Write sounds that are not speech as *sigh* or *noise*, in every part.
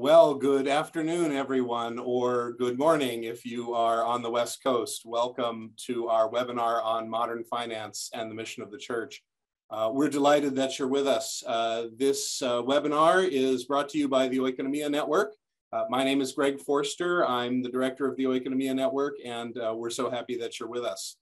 Well, good afternoon, everyone, or good morning if you are on the West Coast. Welcome to our webinar on modern finance and the mission of the church. Uh, we're delighted that you're with us. Uh, this uh, webinar is brought to you by the Oikonomia Network. Uh, my name is Greg Forster. I'm the director of the Oikonomia Network, and uh, we're so happy that you're with us.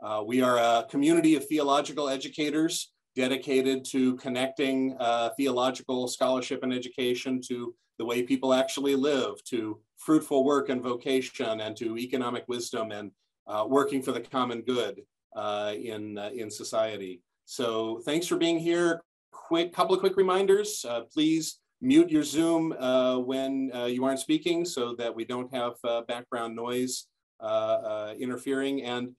Uh, we are a community of theological educators dedicated to connecting theological scholarship and education to the way people actually live, to fruitful work and vocation, and to economic wisdom and uh, working for the common good uh, in, uh, in society. So thanks for being here. Quick couple of quick reminders. Uh, please mute your Zoom uh, when uh, you aren't speaking so that we don't have background noise interfering. And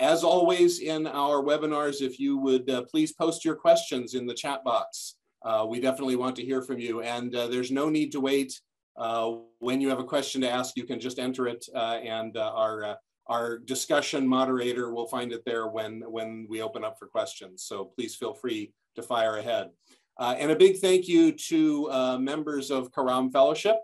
as always in our webinars, if you would please post your questions in the chat box uh, we definitely want to hear from you. And uh, there's no need to wait. Uh, when you have a question to ask, you can just enter it uh, and uh, our, uh, our discussion moderator will find it there when, when we open up for questions. So please feel free to fire ahead. and a big thank you to members of Karam Fellowship.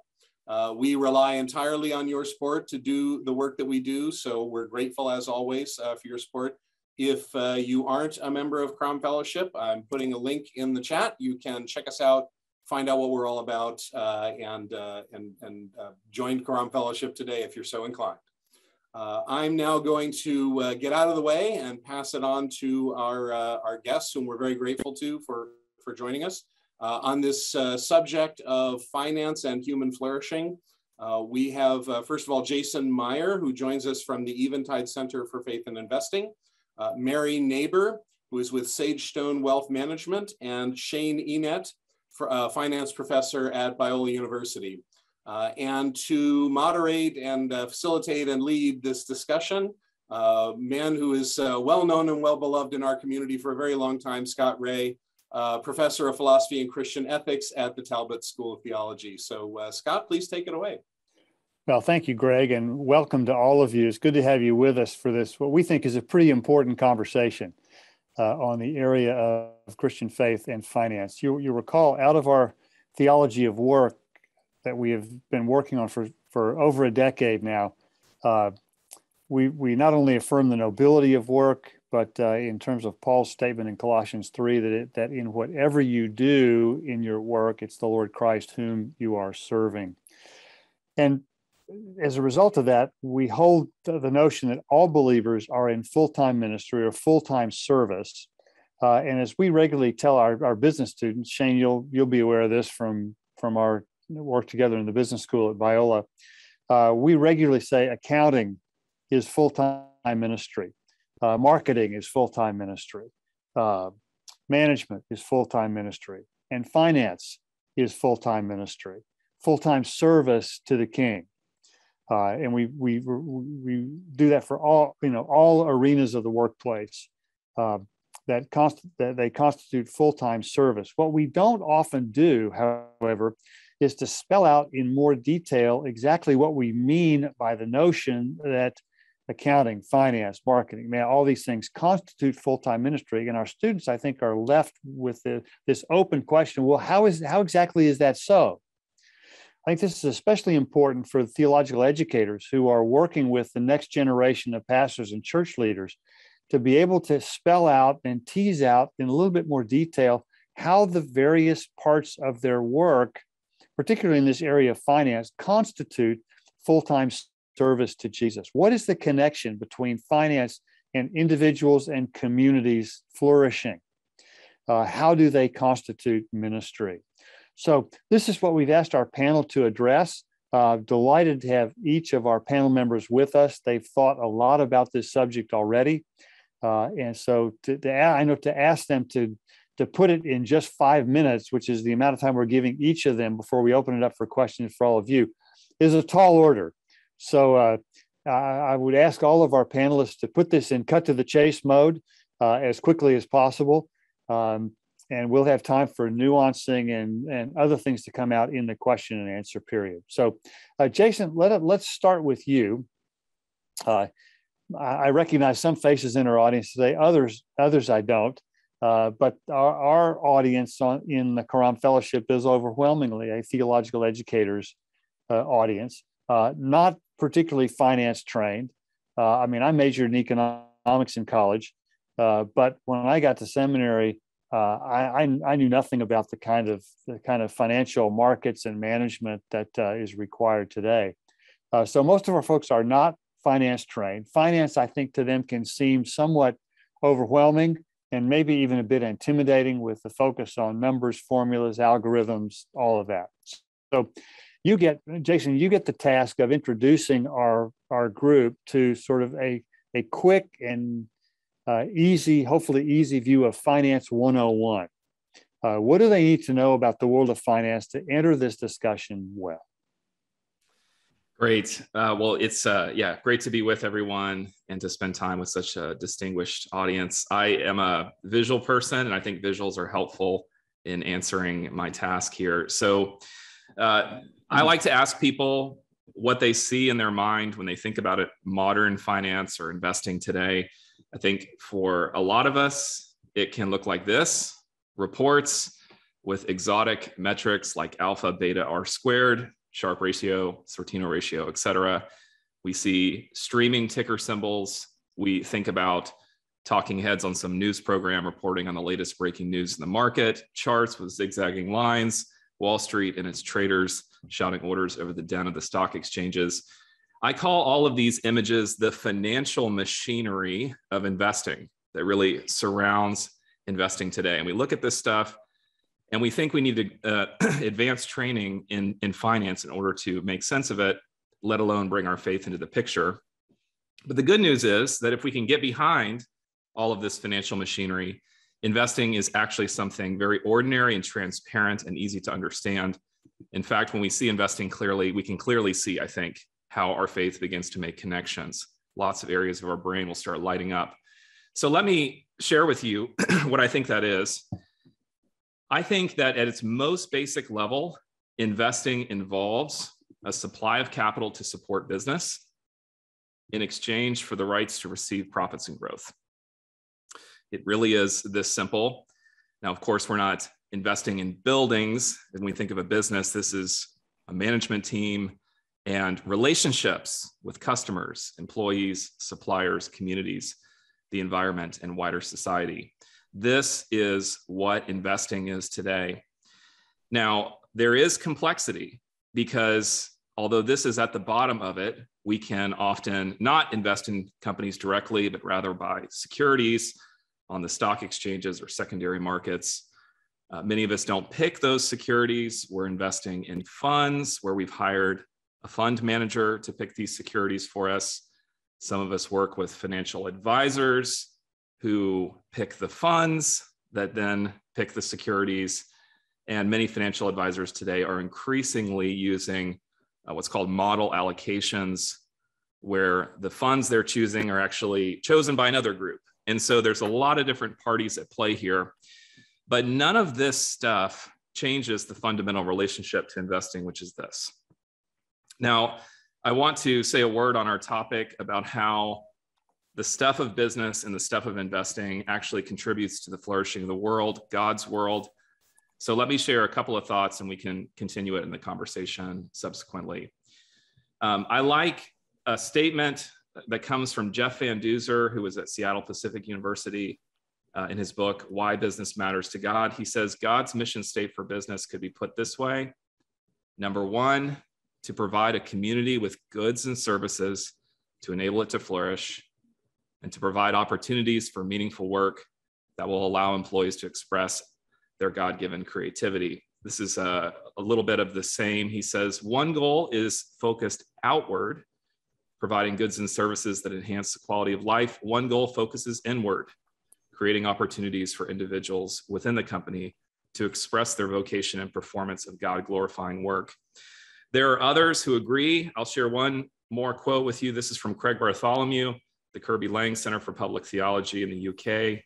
we rely entirely on your support to do the work that we do. So we're grateful as always for your support. If uh, you aren't a member of Karam Fellowship, I'm putting a link in the chat. You can check us out, find out what we're all about, uh, and, uh, and, and uh, join Karam Fellowship today if you're so inclined. Uh, I'm now going to uh, get out of the way and pass it on to our, our guests, whom we're very grateful to for, for joining us. on this subject of finance and human flourishing, we have, first of all, Jason Myhre, who joins us from the Eventide Center for Faith and Investing uh, Mary Naber, who is with Sagestone Wealth Management, and Shane Enete, for, uh, finance professor at Biola University. Uh, and to moderate and uh, facilitate and lead this discussion, uh, man who is uh, well known and well beloved in our community for a very long time, Scott Rae, professor of philosophy and Christian ethics at the Talbot School of Theology. So Scott, please take it away. Well, thank you, Greg, and welcome to all of you. It's good to have you with us for this, what we think is a pretty important conversation uh, on the area of Christian faith and finance. You, you recall out of our theology of work that we have been working on for, for over a decade now, uh, we, we not only affirm the nobility of work, but uh, in terms of Paul's statement in Colossians 3, that, it, that in whatever you do in your work, it's the Lord Christ whom you are serving. And as a result of that, we hold the notion that all believers are in full time ministry or full time service. Uh, and as we regularly tell our, our business students, Shane, you'll you'll be aware of this from from our work together in the business school at Biola. Uh, we regularly say accounting is full time ministry, uh, marketing is full time ministry, uh, management is full time ministry, and finance is full time ministry, full time service to the King. Uh, and we, we, we do that for all, you know, all arenas of the workplace uh, that, const- that they constitute full-time service. What we don't often do, however, is to spell out in more detail exactly what we mean by the notion that accounting, finance, marketing, man, all these things constitute full-time ministry. And our students, I think, are left with the, this open question: Well, how is how exactly is that so? I think this is especially important for theological educators who are working with the next generation of pastors and church leaders to be able to spell out and tease out in a little bit more detail how the various parts of their work, particularly in this area of finance, constitute full time service to Jesus. What is the connection between finance and individuals and communities flourishing? Uh, how do they constitute ministry? So this is what we've asked our panel to address. Uh, delighted to have each of our panel members with us. They've thought a lot about this subject already. Uh, and so to, to, I know to ask them to, to put it in just five minutes, which is the amount of time we're giving each of them before we open it up for questions for all of you, is a tall order. So uh, I would ask all of our panelists to put this in cut to the chase mode uh, as quickly as possible. Um, and we'll have time for nuancing and, and other things to come out in the question and answer period. So, uh, Jason, let, let's start with you. Uh, I recognize some faces in our audience today, others, others I don't. Uh, but our, our audience on, in the Karam Fellowship is overwhelmingly a theological educators uh, audience, uh, not particularly finance trained. Uh, I mean, I majored in economics in college, but when I got to seminary, uh, I, I, knew nothing about the kind of the kind of financial markets and management that is required today. so most of our folks are not finance trained. Finance, I think, to them can seem somewhat overwhelming and maybe even a bit intimidating with the focus on numbers, formulas, algorithms, all of that. So you get, Jason, you get the task of introducing our, our group to sort of a, a quick and uh, easy, hopefully easy view of Finance 101. Uh, what do they need to know about the world of finance to enter this discussion well? Great. Uh, well, it's uh, yeah, great to be with everyone and to spend time with such a distinguished audience. I am a visual person, and I think visuals are helpful in answering my task here. So, uh, I like to ask people what they see in their mind when they think about it, modern finance or investing today. I think for a lot of us, it can look like this: reports with exotic metrics like alpha, beta, r squared Sharpe ratio, Sortino ratio, et cetera. We see streaming ticker symbols. We think about talking heads on some news program reporting on the latest breaking news in the market, charts with zigzagging lines, Wall Street and its traders shouting orders over the den of the stock exchanges. I call all of these images the financial machinery of investing that really surrounds investing today. And we look at this stuff and we think we need to uh, *clears throat* advance training in, in finance in order to make sense of it, let alone bring our faith into the picture. But the good news is that if we can get behind all of this financial machinery, investing is actually something very ordinary and transparent and easy to understand. In fact, when we see investing clearly, we can clearly see, I think, how our faith begins to make connections. Lots of areas of our brain will start lighting up. So let me share with you *clears throat* what I think that is. I think that at its most basic level, investing involves a supply of capital to support business in exchange for the rights to receive profits and growth. It really is this simple. Now, of course, we're not investing in buildings. When we think of a business, this is a management team and relationships with customers, employees, suppliers, communities, the environment, and wider society. This is what investing is today. Now, there is complexity because although this is at the bottom of it, we can often not invest in companies directly, but rather buy securities on the stock exchanges or secondary markets. Uh, many of us don't pick those securities. We're investing in funds where we've hired a fund manager to pick these securities for us. Some of us work with financial advisors who pick the funds that then pick the securities. And many financial advisors today are increasingly using uh, what's called model allocations, where the funds they're choosing are actually chosen by another group. And so there's a lot of different parties at play here. But none of this stuff changes the fundamental relationship to investing, which is this. Now, I want to say a word on our topic about how the stuff of business and the stuff of investing actually contributes to the flourishing of the world, God's world. So let me share a couple of thoughts and we can continue it in the conversation subsequently. Um, I like a statement that comes from Jeff Van Duzer, who was at Seattle Pacific University uh, in his book, Why Business Matters to God. He says God's mission state for business could be put this way Number one, to provide a community with goods and services to enable it to flourish and to provide opportunities for meaningful work that will allow employees to express their God given creativity. This is a, a, little bit of the same. He says one goal is focused outward, providing goods and services that enhance the quality of life. One goal focuses inward, creating opportunities for individuals within the company to express their vocation and performance of God glorifying work. There are others who agree. I'll share one more quote with you. This is from Craig Bartholomew the Kirby Laing Center for Public Theology in the UK.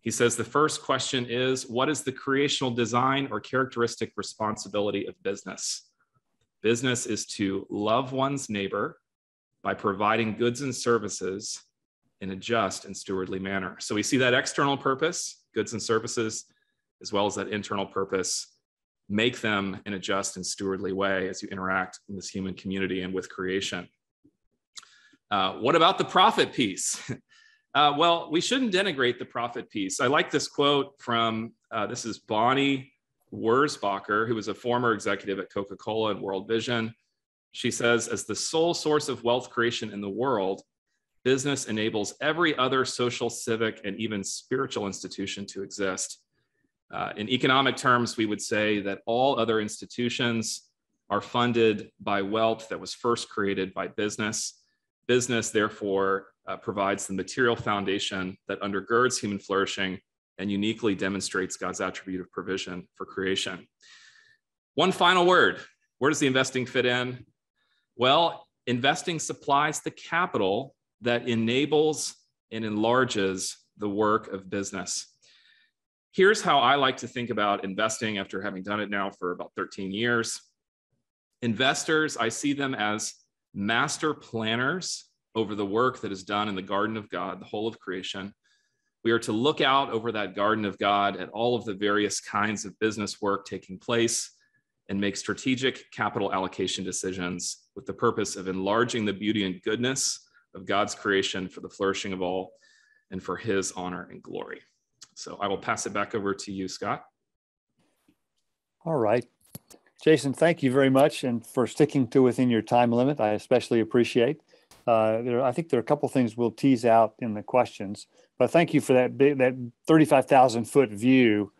He says the first question is What is the creational design or characteristic responsibility of business? Business is to love one's neighbor by providing goods and services in a just and stewardly manner. So we see that external purpose goods and services, as well as that internal purpose, make them in a just and stewardly way as you interact in this human community and with creation. Uh, what about the profit piece? *laughs* uh, well, we shouldn't denigrate the profit piece. I like this quote from uh, this is Bonnie Wurzbacher, who was a former executive at Coca Cola and World Vision. She says, as the sole source of wealth creation in the world, business enables every other social, civic, and even spiritual institution to exist. Uh, in economic terms, we would say that all other institutions are funded by wealth that was first created by business. Business, therefore, uh, provides the material foundation that undergirds human flourishing and uniquely demonstrates God's attribute of provision for creation. One final word where does the investing fit in? Well, investing supplies the capital that enables and enlarges the work of business. Here's how I like to think about investing after having done it now for about 13 years. Investors, I see them as master planners over the work that is done in the garden of God, the whole of creation. We are to look out over that garden of God at all of the various kinds of business work taking place and make strategic capital allocation decisions with the purpose of enlarging the beauty and goodness of God's creation for the flourishing of all and for his honor and glory. So I will pass it back over to you, Scott. All right. Jason, thank you very much and for sticking to within your time limit. I especially appreciate. Uh, there, I think there are a couple things we'll tease out in the questions, but thank you for that big, that 35,000 foot view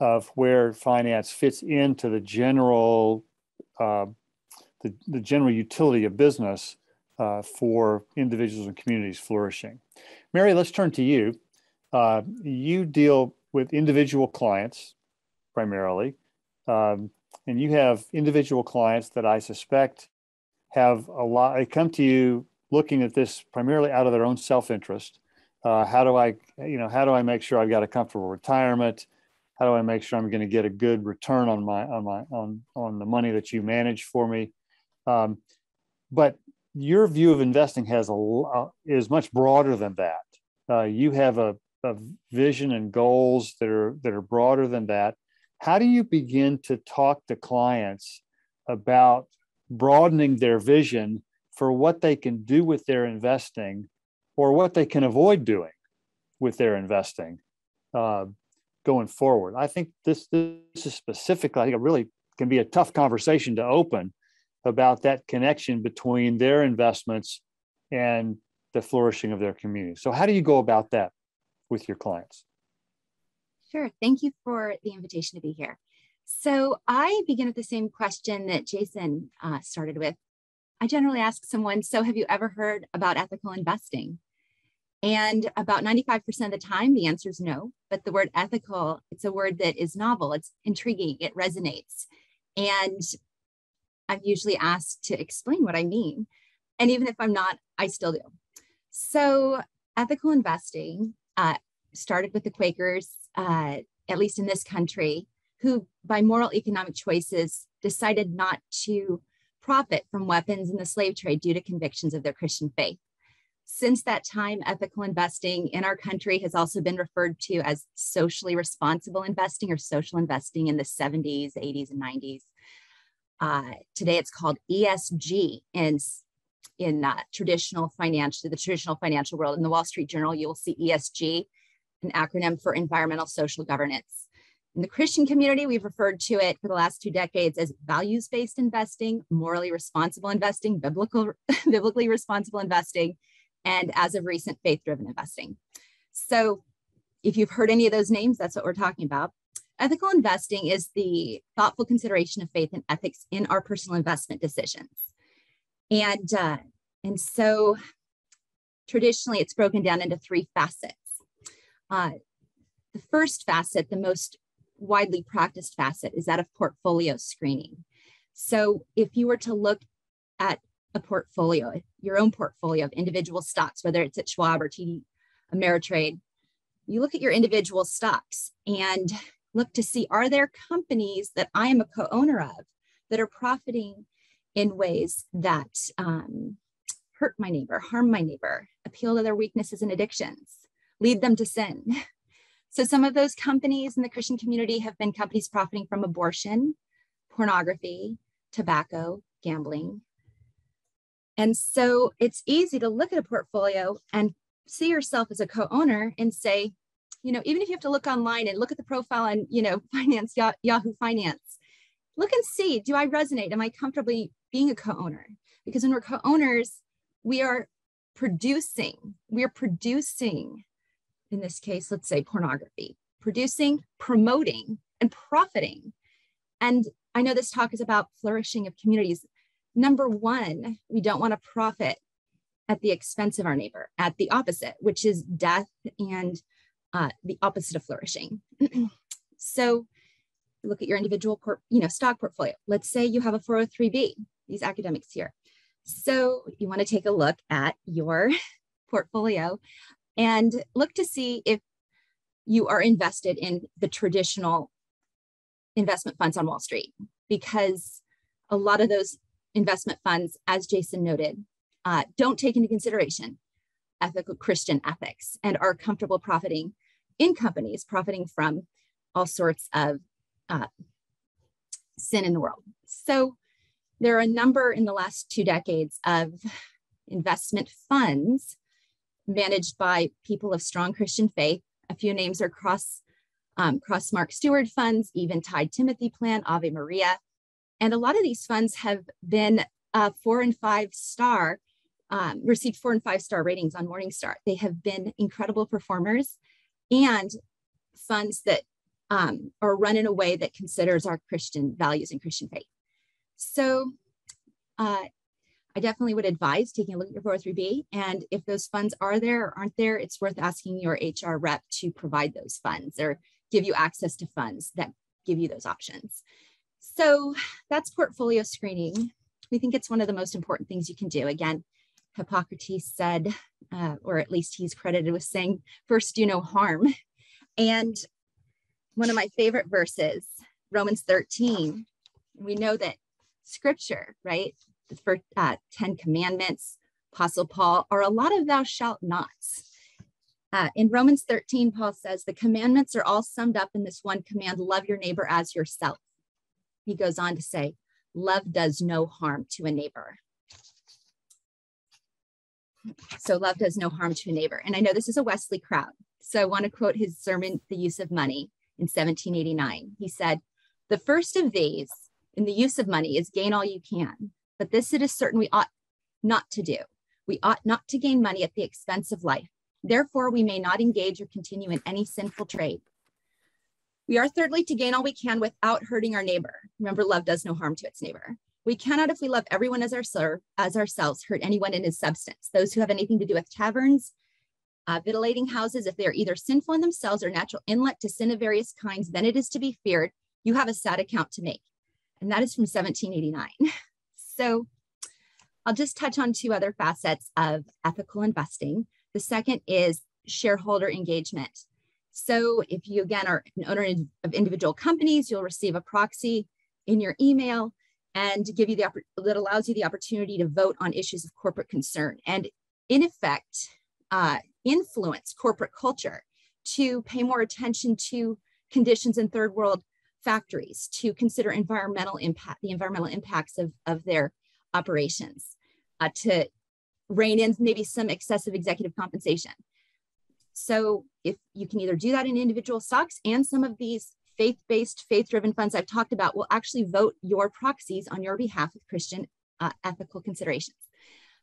of where finance fits into the general uh, the, the general utility of business uh, for individuals and communities flourishing. Mary, let's turn to you. Uh, you deal with individual clients primarily, um, and you have individual clients that I suspect have a lot. They come to you looking at this primarily out of their own self-interest. Uh, how do I, you know, how do I make sure I've got a comfortable retirement? How do I make sure I'm going to get a good return on my on my on on the money that you manage for me? Um, but your view of investing has a uh, is much broader than that. Uh, you have a, a vision and goals that are that are broader than that. How do you begin to talk to clients about broadening their vision for what they can do with their investing or what they can avoid doing with their investing uh, going forward? I think this this is specifically. I think it really can be a tough conversation to open about that connection between their investments and the flourishing of their community. So, how do you go about that with your clients? Sure. Thank you for the invitation to be here. So, I begin with the same question that Jason uh, started with. I generally ask someone, So, have you ever heard about ethical investing? And about 95% of the time, the answer is no. But the word ethical, it's a word that is novel, it's intriguing, it resonates. And I'm usually asked to explain what I mean. And even if I'm not, I still do. So, ethical investing uh, started with the Quakers, uh, at least in this country, who, by moral economic choices, decided not to profit from weapons in the slave trade due to convictions of their Christian faith. Since that time, ethical investing in our country has also been referred to as socially responsible investing or social investing in the 70s, 80s, and 90s. Uh, today it's called ESG in, in uh, traditional financial, the traditional financial world. In the Wall Street Journal, you will see ESG, an acronym for environmental social governance. In the Christian community, we've referred to it for the last two decades as values-based investing, morally responsible investing, biblical, *laughs* biblically responsible investing, and as of recent, faith-driven investing. So if you've heard any of those names, that's what we're talking about. Ethical investing is the thoughtful consideration of faith and ethics in our personal investment decisions. And, uh, and so traditionally it's broken down into three facets. Uh, the first facet, the most widely practiced facet, is that of portfolio screening. So if you were to look at a portfolio, your own portfolio of individual stocks, whether it's at Schwab or TD Ameritrade, you look at your individual stocks and look to see are there companies that I am a co owner of that are profiting in ways that um, hurt my neighbor, harm my neighbor, appeal to their weaknesses and addictions, lead them to sin. *laughs* So some of those companies in the Christian community have been companies profiting from abortion, pornography, tobacco, gambling. And so it's easy to look at a portfolio and see yourself as a co-owner and say, you know, even if you have to look online and look at the profile on, you know, *laughs* finance, Yahoo Finance, look and see, do I resonate? Am I comfortably being a co-owner? Because when we're co-owners, we are producing, we are producing, in this case, let's say pornography, producing, promoting, and profiting. And I know this talk is about flourishing of communities. Number one, we don't want to profit at the expense of our neighbor, at the opposite, which is death and uh, the opposite of flourishing. *clears throat* so look at your individual you know, stock portfolio. Let's say you have a 403b, these academics here. So you want to take a look at your *laughs* portfolio and look to see if you are invested in the traditional investment funds on Wall Street, because a lot of those investment funds, as Jason noted, uh, don't take into consideration ethical Christian ethics and are comfortable profiting in companies, profiting from all sorts of uh, sin in the world. So there are a number in the last two decades of investment funds managed by people of strong Christian faith. A few names are cross um, Crossmark steward funds, Eventide Timothy plan, Ave Maria. And a lot of these funds have been uh, four and five star, um, received four and five star ratings on Morningstar. They have been incredible performers and funds that um, are run in a way that considers our Christian values and Christian faith. So uh, I definitely would advise taking a look at your 403B. And if those funds are there or aren't there, it's worth asking your HR rep to provide those funds or give you access to funds that give you those options. So that's portfolio screening. We think it's one of the most important things you can do. Again, Hippocrates said, uh, or at least he's credited with saying, first do no harm. And one of my favorite verses, Romans 13, we know that scripture, right? The first uh, 10 commandments, Apostle Paul, are a lot of thou shalt nots. Uh, in Romans 13, Paul says, the commandments are all summed up in this one command love your neighbor as yourself. He goes on to say, love does no harm to a neighbor. So, love does no harm to a neighbor. And I know this is a Wesley crowd. So, I want to quote his sermon, The Use of Money, in 1789. He said, The first of these in the use of money is gain all you can, but this it is certain we ought not to do. We ought not to gain money at the expense of life. Therefore, we may not engage or continue in any sinful trade. We are thirdly to gain all we can without hurting our neighbor. Remember, love does no harm to its neighbor. We cannot, if we love everyone as, our as ourselves, hurt anyone in his substance. Those who have anything to do with taverns, uh, vitilating houses, if they are either sinful in themselves or natural inlet to sin of various kinds, then it is to be feared. You have a sad account to make. And that is from 1789. *laughs* so I'll just touch on two other facets of ethical investing. The second is shareholder engagement. So if you again are an owner of individual companies, you'll receive a proxy in your email and give you the that allows you the opportunity to vote on issues of corporate concern and in effect uh, influence corporate culture to pay more attention to conditions in third world factories to consider environmental impact the environmental impacts of, of their operations uh, to rein in maybe some excessive executive compensation so if you can either do that in individual stocks and some of these faith-based, faith-driven funds I've talked about will actually vote your proxies on your behalf with Christian uh, ethical considerations.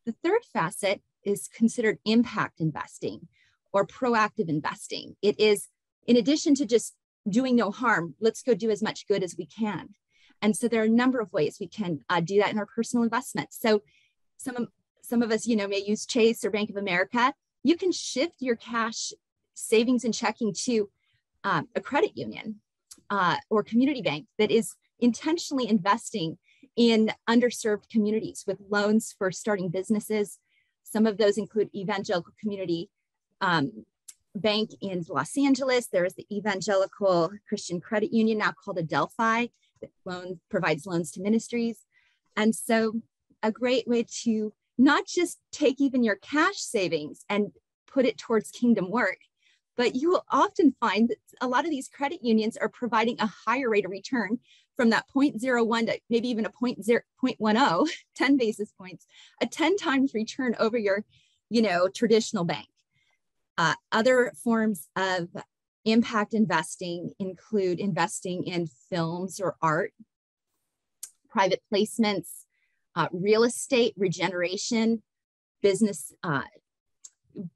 The third facet is considered impact investing or proactive investing. It is, in addition to just doing no harm, let's go do as much good as we can. And so there are a number of ways we can uh, do that in our personal investments. So some of, some of us, you know, may use Chase or Bank of America. You can shift your cash savings and checking to um, a credit union uh, or community bank that is intentionally investing in underserved communities with loans for starting businesses. Some of those include Evangelical Community um, Bank in Los Angeles. There is the Evangelical Christian Credit Union, now called Adelfi, that loan, provides loans to ministries. And so, a great way to not just take even your cash savings and put it towards kingdom work, but you will often find that a lot of these credit unions are providing a higher rate of return from that 0.01 to maybe even a 0.10, *laughs* 10 basis points, a 10 times return over your, you know, traditional bank. Uh, other forms of impact investing include investing in films or art, private placements, uh, real estate regeneration, business uh,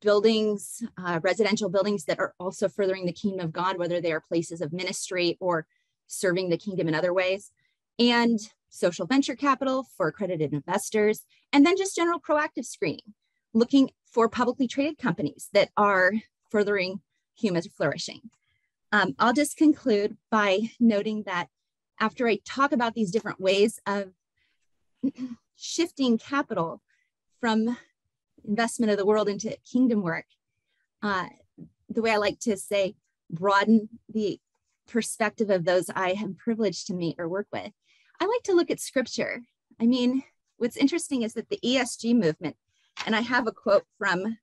buildings, uh, residential buildings that are also furthering the kingdom of God, whether they are places of ministry or serving the kingdom in other ways, and social venture capital for accredited investors, and then just general proactive screening, looking for publicly traded companies that are furthering human flourishing. Um, I'll just conclude by noting that after I talk about these different ways of *clears throat* shifting capital from investment of the world into kingdom work, uh, the way I like to say, broaden the perspective of those I am privileged to meet or work with. I like to look at scripture. I mean, what's interesting is that the ESG movement, and I have a quote from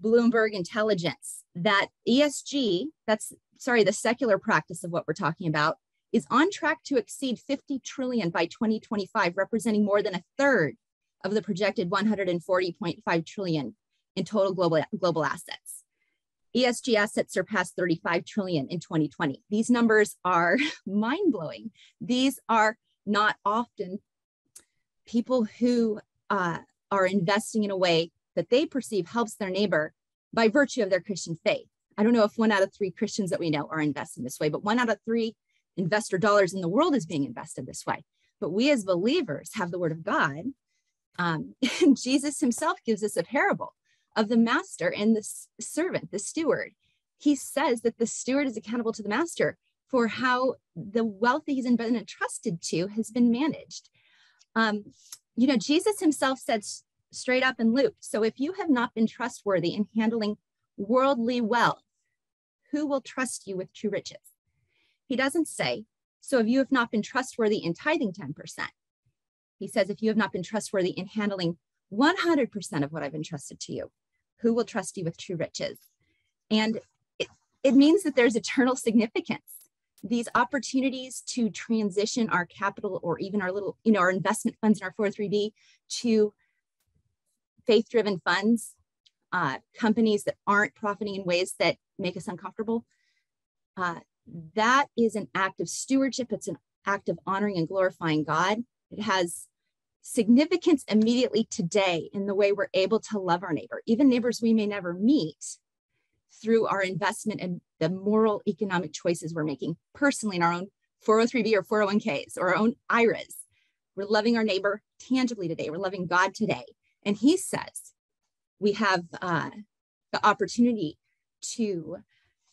Bloomberg Intelligence that ESG, that's sorry, the secular practice of what we're talking about, is on track to exceed 50 trillion by 2025, representing more than a third of the projected 140.5 trillion in total global, global assets. ESG assets surpassed 35 trillion in 2020. These numbers are *laughs* mind blowing. These are not often people who uh, are investing in a way that they perceive helps their neighbor by virtue of their Christian faith. I don't know if one out of three Christians that we know are investing this way, but one out of three investor dollars in the world is being invested this way. But we as believers have the word of God. Um, *laughs* and Jesus himself gives us a parable of the master and the servant, the steward. He says that the steward is accountable to the master for how the wealth that he's been entrusted to has been managed. Um, you know, Jesus himself said straight up in Luke. So if you have not been trustworthy in handling worldly wealth, who will trust you with true riches? He doesn't say, so if you have not been trustworthy in tithing 10%, he says, if you have not been trustworthy in handling 100% of what I've entrusted to you, who will trust you with true riches? And it, it means that there's eternal significance. These opportunities to transition our capital or even our little, you know, our investment funds in our 403B to faith driven funds, uh, companies that aren't profiting in ways that make us uncomfortable. Uh, that is an act of stewardship. It's an act of honoring and glorifying God. It has significance immediately today in the way we're able to love our neighbor, even neighbors we may never meet, through our investment and the moral economic choices we're making personally in our own 403b or 401ks or our own IRAs. We're loving our neighbor tangibly today. We're loving God today. And he says we have uh, the opportunity to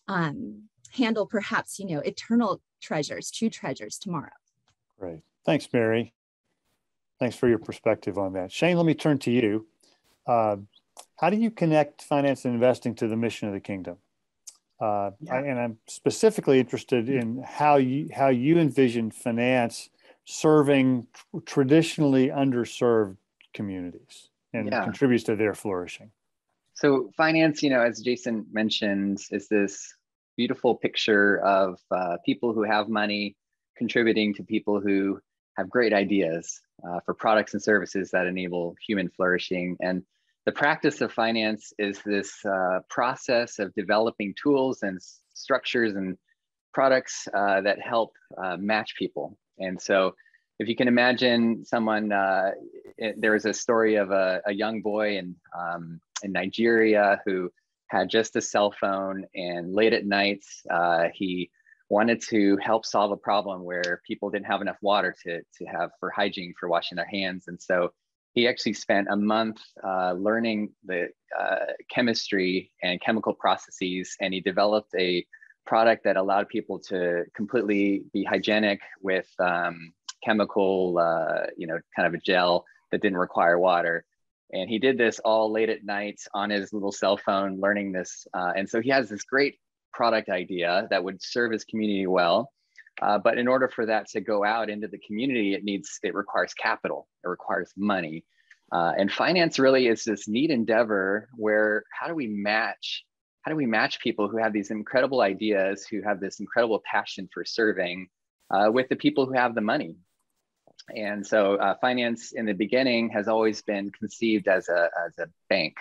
um, handle perhaps, you know, eternal treasures, true treasures tomorrow. Great. Thanks, Mary. Thanks for your perspective on that. Shane, let me turn to you. Uh, how do you connect finance and investing to the mission of the kingdom? Uh, yeah. I, and I'm specifically interested in how you how you envision finance serving traditionally underserved communities and yeah. contributes to their flourishing. So finance, you know, as Jason mentioned, is this beautiful picture of uh, people who have money contributing to people who have great ideas uh, for products and services that enable human flourishing. And the practice of finance is this uh, process of developing tools and structures and products uh, that help uh, match people. And so if you can imagine someone, uh, it, there was a story of a, a young boy in, um, in Nigeria who had just a cell phone and late at night, uh, he wanted to help solve a problem where people didn't have enough water to, to have for hygiene for washing their hands. And so he actually spent a month uh, learning the uh, chemistry and chemical processes, and he developed a product that allowed people to completely be hygienic with um, chemical, uh, you know, kind of a gel that didn't require water. And he did this all late at night on his little cell phone, learning this. Uh, and so he has this great product idea that would serve his community well. Uh, but in order for that to go out into the community, it needs, it requires capital, it requires money. Uh, and finance really is this neat endeavor where how do we match how do we match people who have these incredible ideas, who have this incredible passion for serving, uh, with the people who have the money? And so, uh, finance in the beginning has always been conceived as a as a bank,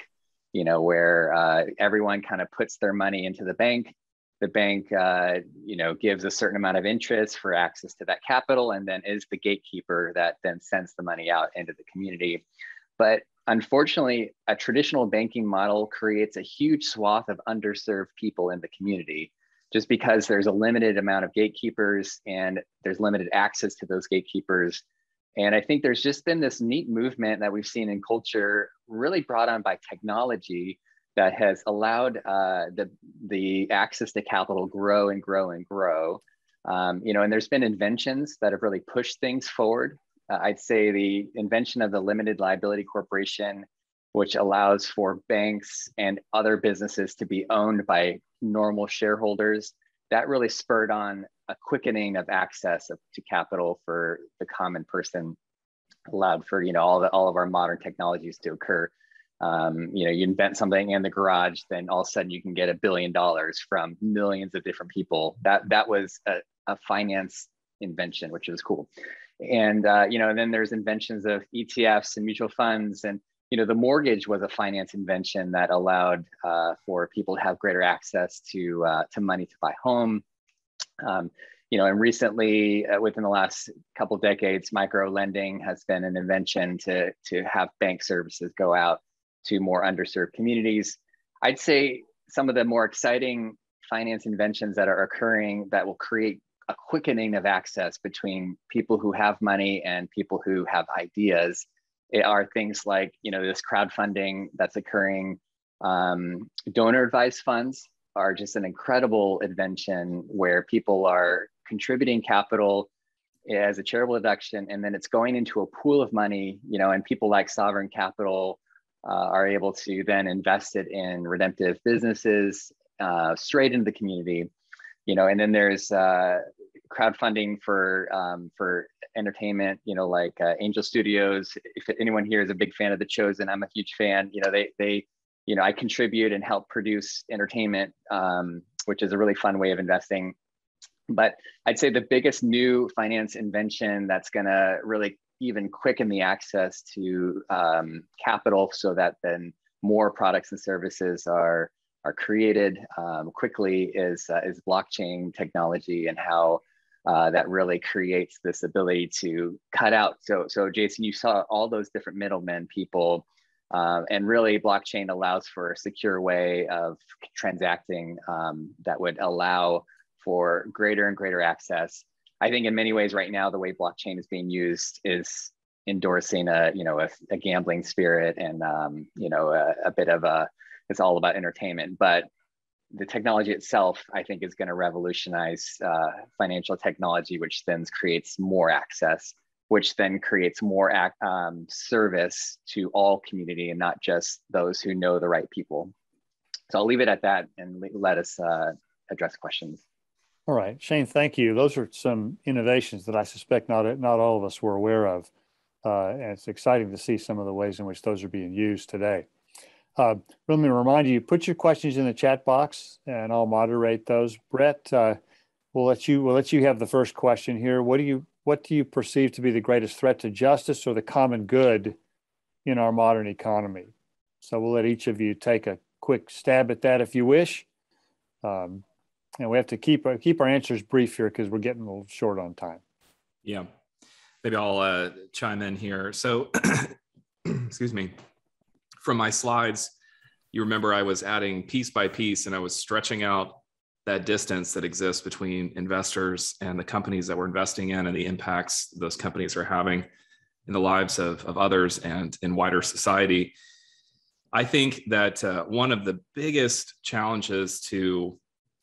you know, where uh, everyone kind of puts their money into the bank. The bank, uh, you know, gives a certain amount of interest for access to that capital, and then is the gatekeeper that then sends the money out into the community. But unfortunately, a traditional banking model creates a huge swath of underserved people in the community just because there's a limited amount of gatekeepers and there's limited access to those gatekeepers. And I think there's just been this neat movement that we've seen in culture, really brought on by technology, that has allowed uh, the the access to capital grow and grow and grow. Um, you know, and there's been inventions that have really pushed things forward. Uh, I'd say the invention of the limited liability corporation, which allows for banks and other businesses to be owned by normal shareholders, that really spurred on a quickening of access of, to capital for the common person, allowed for you know all the all of our modern technologies to occur. Um, you know, you invent something in the garage, then all of a sudden you can get a billion dollars from millions of different people. That that was a, a finance invention, which is cool. And uh, you know, and then there's inventions of ETFs and mutual funds and you know, the mortgage was a finance invention that allowed uh, for people to have greater access to uh, to money to buy home. Um, you know, and recently, uh, within the last couple decades, micro lending has been an invention to to have bank services go out to more underserved communities. I'd say some of the more exciting finance inventions that are occurring that will create a quickening of access between people who have money and people who have ideas it are things like you know this crowdfunding that's occurring um, donor advice funds are just an incredible invention where people are contributing capital as a charitable deduction and then it's going into a pool of money you know and people like sovereign capital uh, are able to then invest it in redemptive businesses uh, straight into the community you know and then there's uh, crowdfunding for um, for entertainment, you know, like uh, Angel Studios. If anyone here is a big fan of The Chosen, I'm a huge fan. You know, they they, you know, I contribute and help produce entertainment, um, which is a really fun way of investing. But I'd say the biggest new finance invention that's going to really even quicken the access to um, capital, so that then more products and services are are created um, quickly is uh, is blockchain technology and how uh, that really creates this ability to cut out. So, so Jason, you saw all those different middlemen people, uh, and really blockchain allows for a secure way of transacting um, that would allow for greater and greater access. I think in many ways right now, the way blockchain is being used is endorsing a, you know, a, a gambling spirit and, um, you know, a, a bit of a, it's all about entertainment, but the technology itself, I think, is going to revolutionize uh, financial technology, which then creates more access, which then creates more ac- um, service to all community and not just those who know the right people. So I'll leave it at that and let us uh, address questions. All right, Shane, thank you. Those are some innovations that I suspect not not all of us were aware of. Uh, and it's exciting to see some of the ways in which those are being used today. Uh, let me remind you, put your questions in the chat box and I'll moderate those. Brett, uh, we'll let you we'll let you have the first question here. What do you what do you perceive to be the greatest threat to justice or the common good in our modern economy? So we'll let each of you take a quick stab at that if you wish. Um, and we have to keep keep our answers brief here because we're getting a little short on time. Yeah, maybe I'll uh, chime in here. So, *clears throat* excuse me from my slides, you remember I was adding piece by piece and I was stretching out that distance that exists between investors and the companies that we're investing in and the impacts those companies are having in the lives of, of others and in wider society. I think that uh, one of the biggest challenges to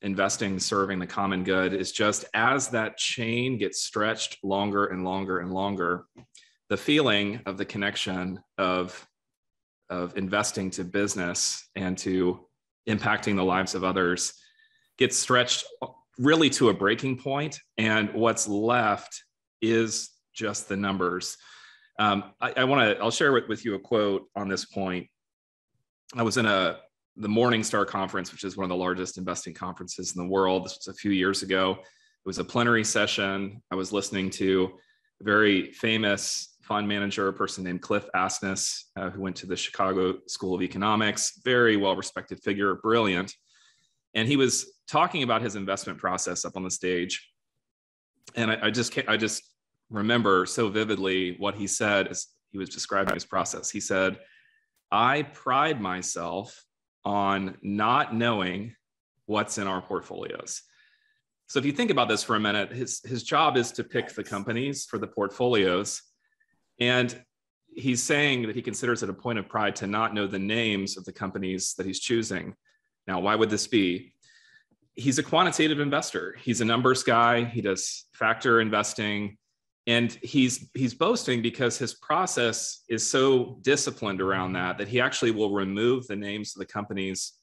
investing serving the common good is just as that chain gets stretched longer and longer and longer, the feeling of the connection of of investing to business and to impacting the lives of others gets stretched really to a breaking point. And what's left is just the numbers. Um, i, I want to i'll share with, with you a quote on this point. I was in a the Morningstar Conference, which is one of the largest investing conferences in the world. This was a few years ago. It was a plenary session. I was listening to a very famous fund manager, a person named Cliff Asness, uh, who went to the Chicago School of Economics, very well respected figure, brilliant. And he was talking about his investment process up on the stage. And I, I just I just remember so vividly what he said as he was describing his process. He said, I pride myself on not knowing what's in our portfolios. So if you think about this for a minute, his, his job is to pick the companies for the portfolios. And he's saying that he considers it a point of pride to not know the names of the companies that he's choosing. Now, why would this be? He's a quantitative investor. He's a numbers guy. He does factor investing and he's he's boasting because his process is so disciplined around that that he actually will remove the names of the companies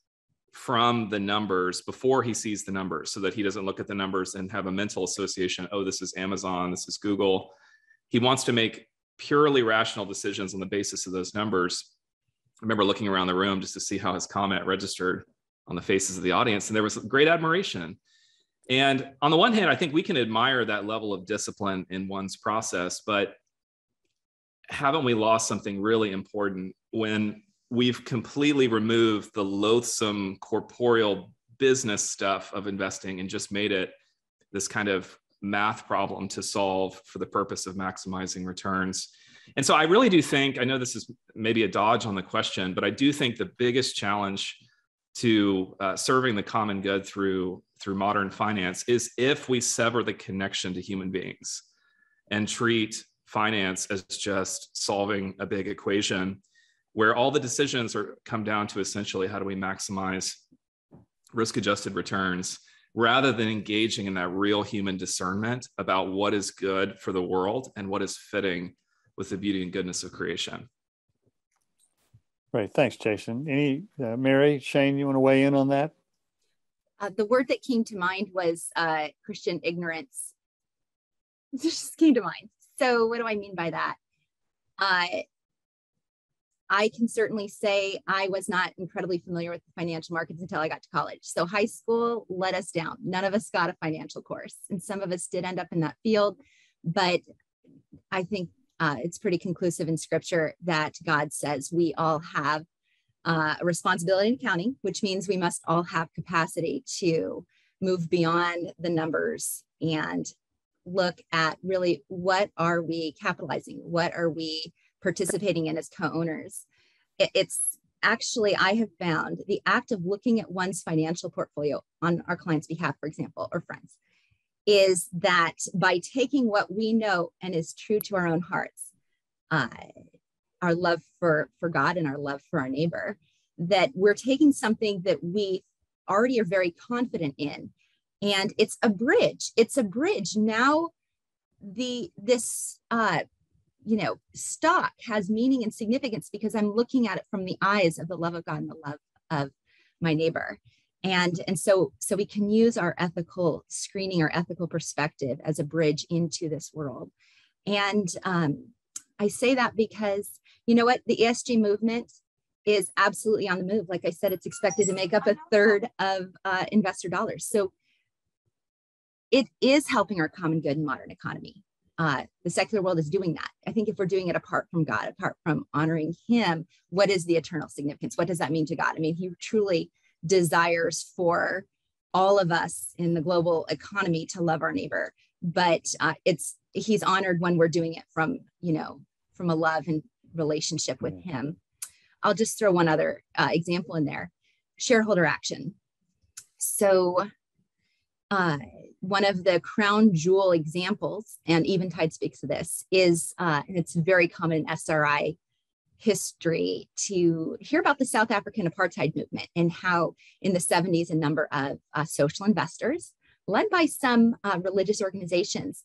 from the numbers before he sees the numbers so that he doesn't look at the numbers and have a mental association oh this is amazon this is google. He wants to make purely rational decisions on the basis of those numbers. I remember looking around the room just to see how his comment registered on the faces of the audience and there was great admiration and on the one hand, I think we can admire that level of discipline in one's process, but haven't we lost something really important when we've completely removed the loathsome corporeal business stuff of investing and just made it this kind of math problem to solve for the purpose of maximizing returns? And so I really do think, I know this is maybe a dodge on the question, but I do think the biggest challenge to uh, serving the common good through through modern finance is if we sever the connection to human beings and treat finance as just solving a big equation where all the decisions are come down to essentially how do we maximize risk adjusted returns rather than engaging in that real human discernment about what is good for the world and what is fitting with the beauty and goodness of creation Great. Thanks, Jason. Any, uh, Mary, Shane, you want to weigh in on that? Uh, the word that came to mind was uh, Christian ignorance. *laughs* It just came to mind. So, what do I mean by that? Uh, I can certainly say I was not incredibly familiar with the financial markets until I got to college. So, high school let us down. None of us got a financial course, and some of us did end up in that field. But I think uh, it's pretty conclusive in scripture that God says we all have uh, a responsibility in accounting, which means we must all have capacity to move beyond the numbers and look at really what are we capitalizing? What are we participating in as co-owners? It, it's actually, I have found the act of looking at one's financial portfolio on our client's behalf, for example, or friends, is that by taking what we know and is true to our own hearts, uh, our love for for God and our love for our neighbor, that we're taking something that we already are very confident in, and it's a bridge. It's a bridge. Now, the this uh, you know stock has meaning and significance because I'm looking at it from the eyes of the love of God and the love of my neighbor and and so so we can use our ethical screening or ethical perspective as a bridge into this world and um, i say that because you know what the esg movement is absolutely on the move like i said it's expected to make up a third of uh, investor dollars so it is helping our common good and modern economy uh, the secular world is doing that. I think if we're doing it apart from God, apart from honoring Him, what is the eternal significance? What does that mean to God? I mean, He truly desires for all of us in the global economy to love our neighbor. But uh, it's he's honored when we're doing it from you know from a love and relationship with him. I'll just throw one other uh, example in there shareholder action. So uh, one of the crown jewel examples and eventide speaks of this is uh, and it's very common in sri history to hear about the South African apartheid movement and how, in the 70s, a number of uh, social investors, led by some uh, religious organizations,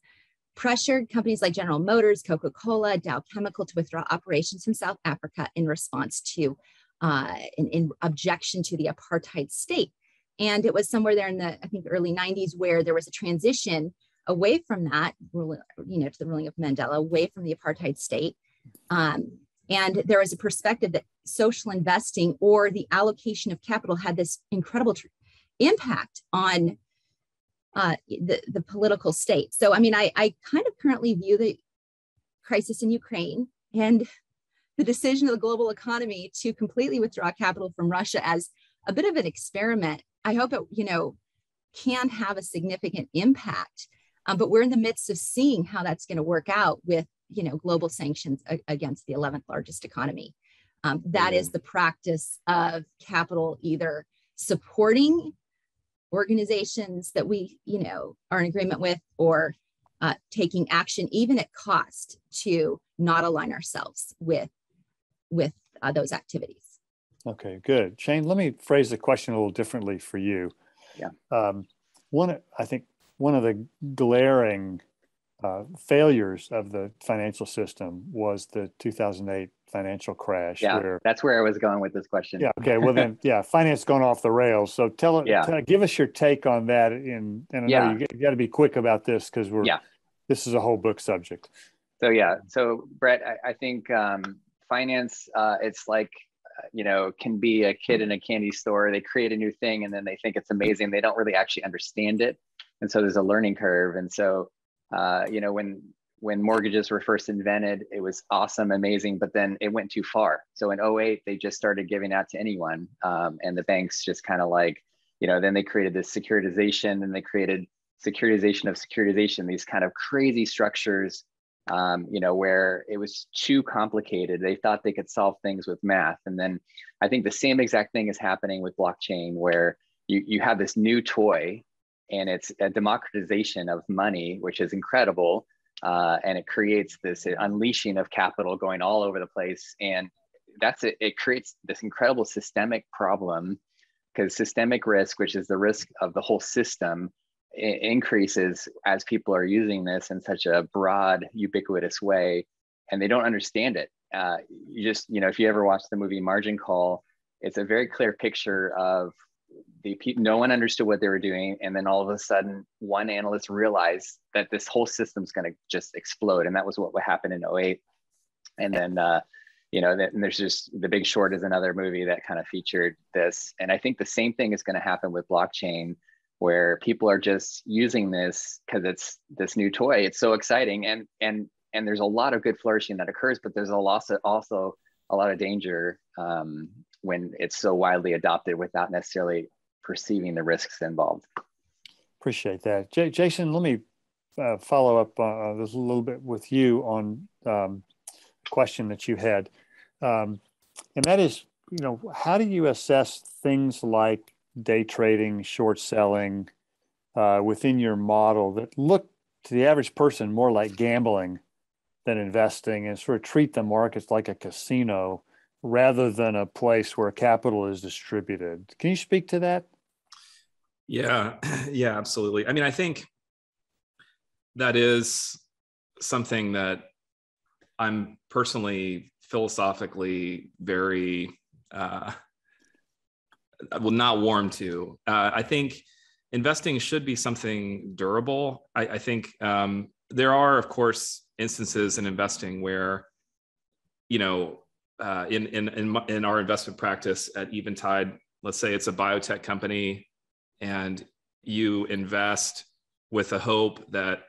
pressured companies like General Motors, Coca Cola, Dow Chemical to withdraw operations from South Africa in response to, uh, in, in objection to the apartheid state. And it was somewhere there in the, I think, early 90s where there was a transition away from that, you know, to the ruling of Mandela, away from the apartheid state. Um, And there was a perspective that social investing or the allocation of capital had this incredible tr- impact on uh, the, the political state. So, I mean, I, I kind of currently view the crisis in Ukraine and the decision of the global economy to completely withdraw capital from Russia as a bit of an experiment. I hope it, you know, can have a significant impact. Um, but we're in the midst of seeing how that's going to work out with, you know, global sanctions a- against the 11th largest economy. Um, that is the practice of capital either supporting organizations that we, you know, are in agreement with or uh, taking action, even at cost, to not align ourselves with with uh, those activities. Okay, good. Shane, let me phrase the question a little differently for you. Yeah. Um, one, I think one of the glaring uh, failures of the financial system was the 2008 financial crash. Yeah, where, that's where I was going with this question. yeah. Okay. Well, then, yeah, *laughs* finance gone off the rails. So tell, it. Yeah. tell give us your take on that. In and I know Yeah. you, got to be quick about this because we're Yeah. this is a whole book subject. So yeah, so Brett, I, I think um, finance, uh, it's like uh, you know, can be a kid in a candy store. They create a new thing and then they think it's amazing. They don't really actually understand it, and so there's a learning curve. And so, uh, you know, when when mortgages were first invented, it was awesome, amazing, but then it went too far. So in 08, they just started giving out to anyone, um, and the banks just kind of like, you know, then they created this securitization, and they created securitization of securitization, these kind of crazy structures um, you know, where it was too complicated. They thought they could solve things with math. And then I think the same exact thing is happening with blockchain, where you, you have this new toy and it's a democratization of money, which is incredible. Uh, and it creates this unleashing of capital going all over the place. And that's it, it creates this incredible systemic problem because systemic risk, which is the risk of the whole system, increases as people are using this in such a broad, ubiquitous way, and they don't understand it. Uh, you just, you know, if you ever watch the movie Margin Call, it's a very clear picture of No one understood what they were doing, and then all of a sudden, one analyst realized that this whole system's going to just explode, and that was what would happen in 08. And then, uh, you know, then there's just The Big Short is another movie that kind of featured this, and I think the same thing is going to happen with blockchain where people are just using this because it's this new toy. It's so exciting, and and and there's a lot of good flourishing that occurs, but there's a loss of, also a lot of danger um, when it's so widely adopted without necessarily perceiving the risks involved. Appreciate that, J- Jason. Let me uh, follow up uh, this a little bit with you on um, a question that you had, um, and that is, you know, how do you assess things like day trading, short selling uh, within your model that look to the average person more like gambling than investing and sort of treat the markets like a casino rather than a place where capital is distributed. Can you speak to that? Yeah, *clears throat* yeah, absolutely. I mean, I think that is something that I'm personally philosophically very uh, *laughs* will not warm to. Uh, I think investing should be something durable. I, I think um, there are, of course, instances in investing where, you know, uh, in, in in in our investment practice at Eventide, let's say it's a biotech company, and you invest with the hope that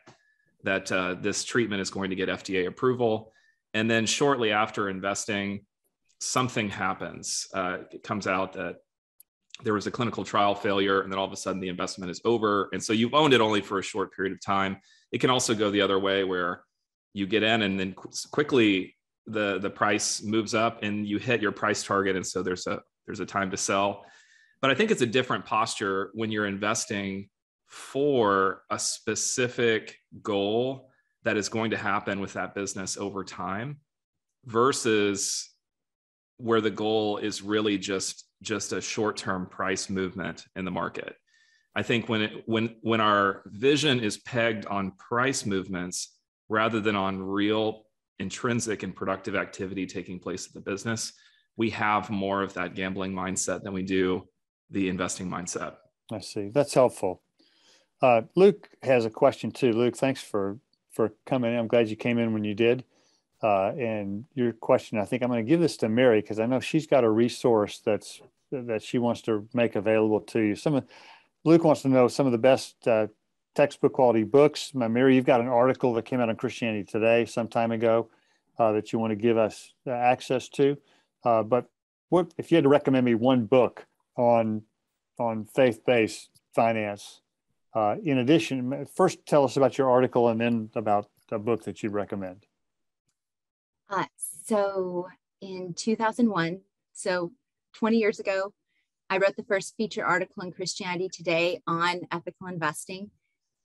that uh, this treatment is going to get FDA approval, and then shortly after investing, something happens. Uh, it comes out that there was a clinical trial failure and then all of a sudden the investment is over. And so you've owned it only for a short period of time. It can also go the other way where you get in and then quickly the the price moves up and you hit your price target. And so there's a there's a time to sell but i think it's a different posture when you're investing for a specific goal that is going to happen with that business over time versus where the goal is really just just a short-term price movement in the market. I think when it, when when our vision is pegged on price movements rather than on real intrinsic and productive activity taking place at the business, we have more of that gambling mindset than we do the investing mindset. I see. That's helpful. Uh, Luke has a question too. Luke, thanks for for coming in. I'm glad you came in when you did. Uh, and your question, I think I'm going to give this to Mary because I know she's got a resource that's that she wants to make available to you. Some of Luke wants to know some of the best uh, textbook quality books. My Mary, you've got an article that came out on Christianity Today some time ago uh, that you want to give us uh, access to. Uh, but what if you had to recommend me one book on on faith-based finance? Uh, in addition, first tell us about your article and then about a book that you'd recommend. Uh, so in 2001, so 20 years ago, I wrote the first feature article in Christianity Today on ethical investing.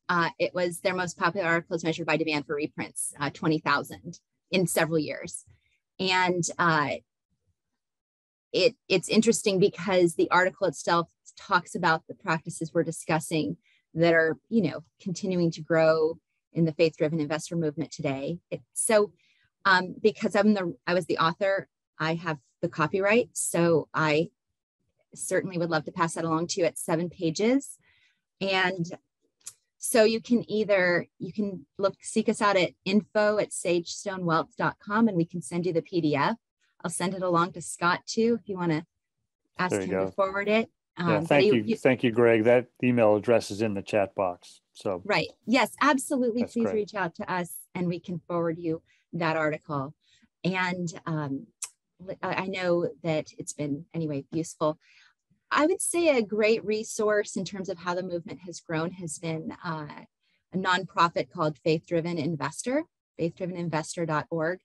Uh, it was their most popular article as measured by demand for reprints, uh, 20,000 in several years. And uh, it, it's interesting because the article itself talks about the practices we're discussing that are, you know, continuing to grow in the faith-driven investor movement today. It, so um, because I'm the I was the author, I have the copyright. So I certainly would love to pass that along to you at seven pages. And so you can either, you can look, seek us out at info at sagestonewealth.com and we can send you the PDF. I'll send it along to Scott too, if you want to ask him go. to forward it. Um, yeah, thank you, you, Thank you, Greg. That email address is in the chat box. So right. Yes, absolutely. Please great. reach out to us and we can forward you that article. And um, I know that it's been anyway useful. I would say a great resource in terms of how the movement has grown has been uh, a nonprofit called Faith Driven Investor, faithdriveninvestor.org.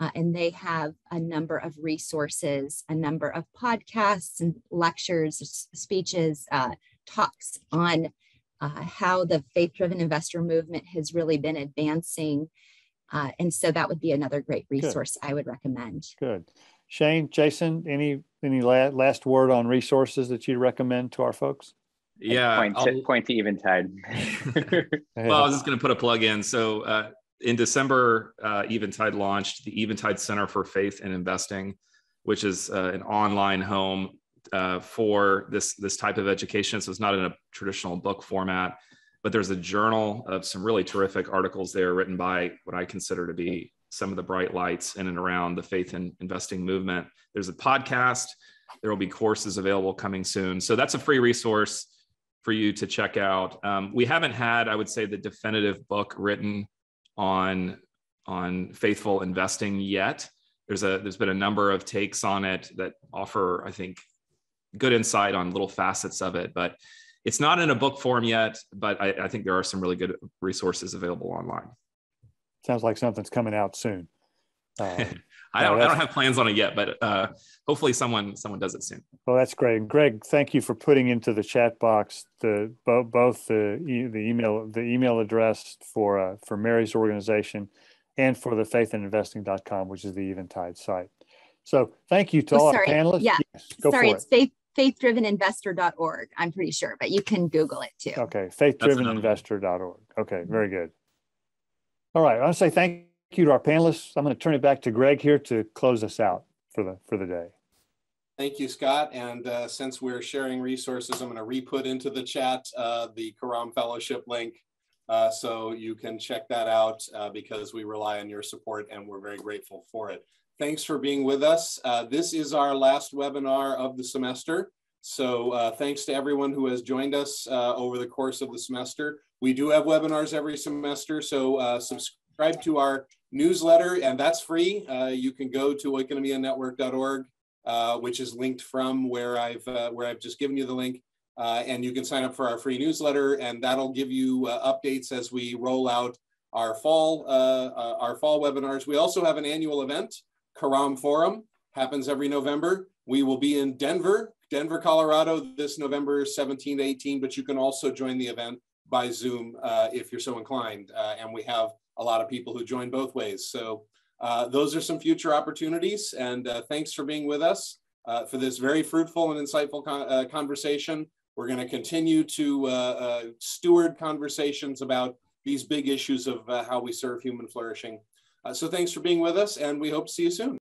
Uh, and they have a number of resources, a number of podcasts and lectures, speeches, uh, talks on uh, how the faith driven investor movement has really been advancing. Uh, and so that would be another great resource Good. I would recommend. Good. Shane, Jason, any any last word on resources that you'd recommend to our folks? Yeah, point to, point to Eventide. *laughs* well, I was just going to put a plug in. So uh, in December, uh, Eventide launched the Eventide Center for Faith and Investing, which is uh, an online home uh, for this this type of education. So it's not in a traditional book format, but there's a journal of some really terrific articles there written by what I consider to be some of the bright lights in and around the faith and investing movement. There's a podcast. There will be courses available coming soon. So that's a free resource for you to check out. Um, we haven't had, I would say, the definitive book written on on faithful investing yet. There's a there's been a number of takes on it that offer, I think, good insight on little facets of it, but it's not in a book form yet. But I, I think there are some really good resources available online sounds like something's coming out soon. Um, *laughs* I, don't, I don't have plans on it yet, but uh, hopefully someone someone does it soon. Well, that's great. and Greg, thank you for putting into the chat box the both both the the email the email address for uh, for Mary's organization and for the faithandinvesting.com, which is the Eventide site. So thank you to oh, all sorry. our panelists. Yeah. Yes, sorry, it's it. faith faithdriveninvestor.org. I'm pretty sure, but you can Google it too. Okay. Faithdriveninvestor.org. Okay. Very good. All right. I want to say thank you to our panelists. I'm going to turn it back to Greg here to close us out for the for the day. Thank you, Scott. And uh, since we're sharing resources, I'm going to re-put into the chat uh, the Karam Fellowship link. Uh, so you can check that out uh, because we rely on your support and we're very grateful for it. Thanks for being with us. Uh, this is our last webinar of the semester. So uh, thanks to everyone who has joined us over the course of the semester. We do have webinars every semester, so subscribe to our newsletter, and that's free. Uh, you can go to oikonomianetwork.org, uh, which is linked from where I've uh, where I've just given you the link, uh, and you can sign up for our free newsletter, and that'll give you uh, updates as we roll out our fall our fall webinars. We also have an annual event, Karam Forum, happens every November. We will be in Denver, Denver, Colorado, this November 17 to 18, but you can also join the event by Zoom uh, if you're so inclined. Uh, and we have a lot of people who join both ways. So uh, those are some future opportunities. And uh, thanks for being with us uh, for this very fruitful and insightful con uh, conversation. We're going to continue to steward conversations about these big issues of how we serve human flourishing. so thanks for being with us, and we hope to see you soon.